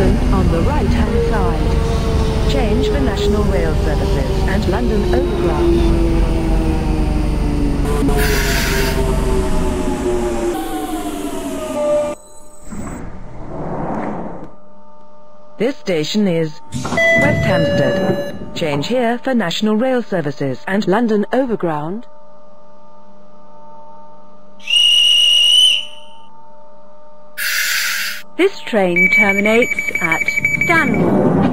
open on the right-hand side. Change for National Rail Services and London Overground. This station is West Hampstead. Change here for National Rail Services and London Overground. This train terminates at Stanmore.